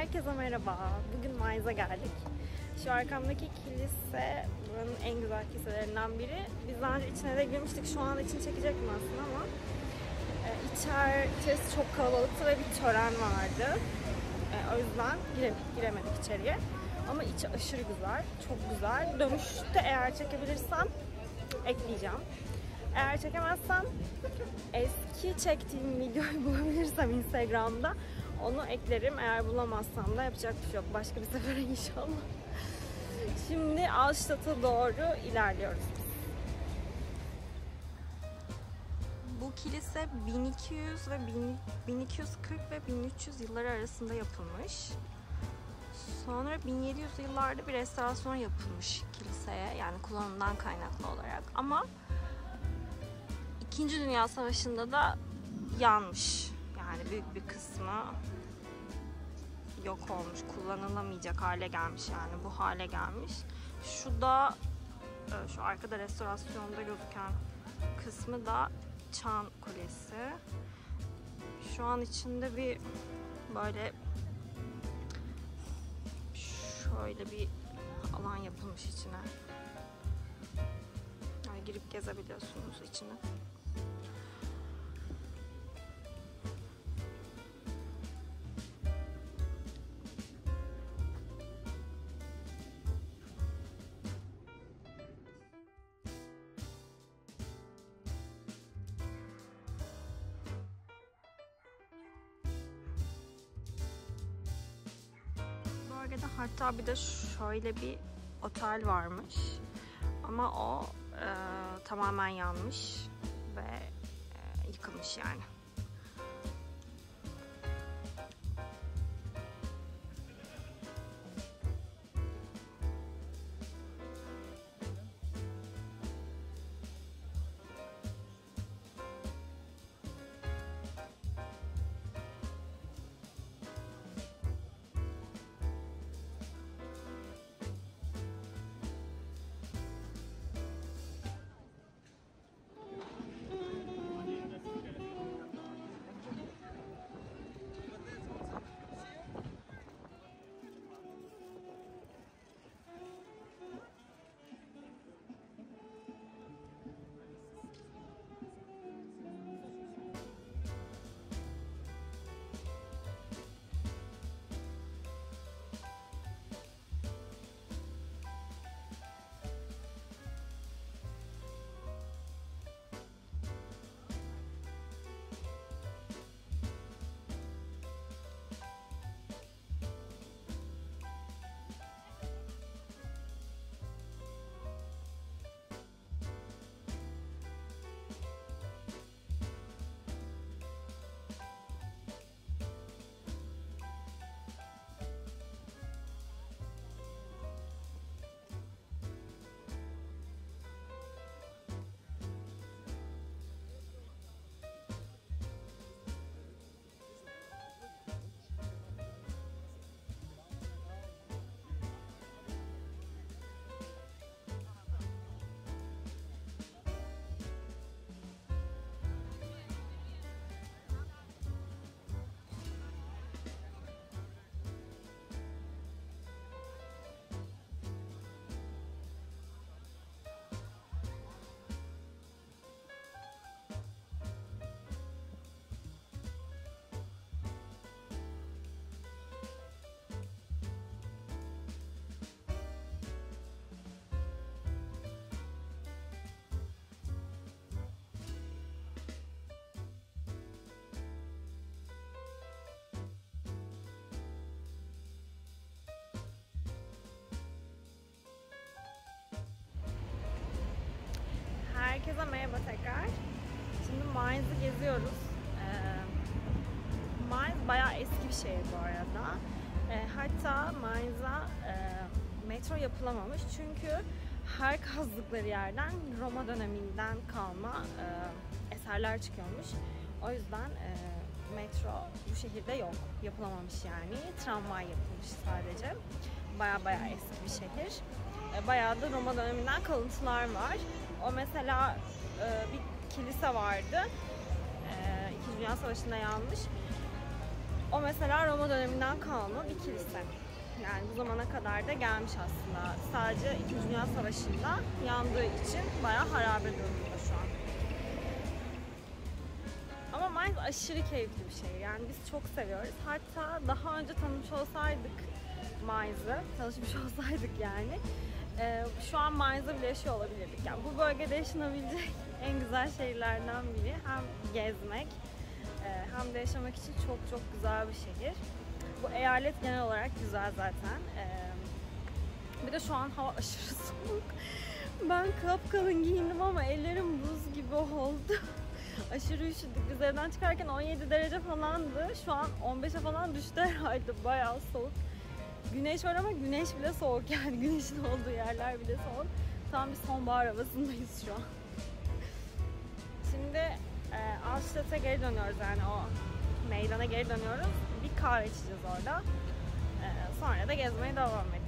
Herkese merhaba. Bugün Mainz'a geldik. Şu arkamdaki kilise buranın en güzel kiliselerinden biri. Biz daha önce içine de girmiştik. Şu an için çekecektim aslında ama e, içer, çok kalabalıktı ve bir tören vardı. E, o yüzden gire, giremedik içeriye. Ama içi aşırı güzel, çok güzel. Dönüşte eğer çekebilirsem ekleyeceğim. Eğer çekemezsem eski çektiğim videoyu bulabilirsem Instagram'da onu eklerim. Eğer bulamazsam da yapacak bir şey yok. Başka bir sefere inşallah. Şimdi Alstadt'a doğru ilerliyoruz. Bu kilise 1200 ve 1240 ve 1300 yılları arasında yapılmış. Sonra 1700 yıllarda bir restorasyon yapılmış kiliseye yani kullanımdan kaynaklı olarak ama İkinci Dünya Savaşı'nda da yanmış. Büyük bir kısmı yok olmuş, kullanılamayacak hale gelmiş yani bu hale gelmiş. Şu da e, şu arkada restorasyonda gözüken kısmı da Çan Kulesi. Şu an içinde bir böyle şöyle bir alan yapılmış içine. Yani girip gezebiliyorsunuz içine. Bölgede hatta bir de şöyle bir otel varmış. Ama o e, tamamen yanmış ve e, yıkılmış yani. Herkese merhaba tekrar. Şimdi Mainz'ı geziyoruz. Ee, Mainz bayağı eski bir şehir bu arada. Ee, hatta Mainz'a e, metro yapılamamış çünkü her kazdıkları yerden Roma döneminden kalma e, eserler çıkıyormuş. O yüzden e, metro bu şehirde yok. Yapılamamış yani. Tramvay yapılmış sadece. Baya baya eski bir şehir. Bayağı da Roma döneminden kalıntılar var. O mesela e, bir kilise vardı. E, İkinci Dünya Savaşı'nda yanmış. O mesela Roma döneminden kalma bir kilise. Yani bu zamana kadar da gelmiş aslında. Sadece 2. Dünya Savaşı'nda yandığı için bayağı harabe durumda şu an. Ama Mainz aşırı keyifli bir şehir. Yani biz çok seviyoruz. Hatta daha önce tanımış olsaydık Mainz'ı, tanışmış olsaydık yani e, şu an Mainz'da bile yaşıyor olabilirdik. Yani bu bölgede yaşanabilecek en güzel şehirlerden biri. Hem gezmek e, hem de yaşamak için çok çok güzel bir şehir. Bu eyalet genel olarak güzel zaten. E, bir de şu an hava aşırı soğuk. Ben kapkalın giyindim ama ellerim buz gibi oldu. aşırı üşüdük. Biz evden çıkarken 17 derece falandı. Şu an 15'e falan düştü herhalde. Bayağı soğuk. Güneş var ama güneş bile soğuk yani. Güneşin olduğu yerler bile soğuk. Tam bir sonbahar havasındayız şu an. Şimdi e, Altstadt'a geri dönüyoruz yani o meydana geri dönüyoruz. Bir kahve içeceğiz orada. E, sonra da gezmeye devam edeceğiz.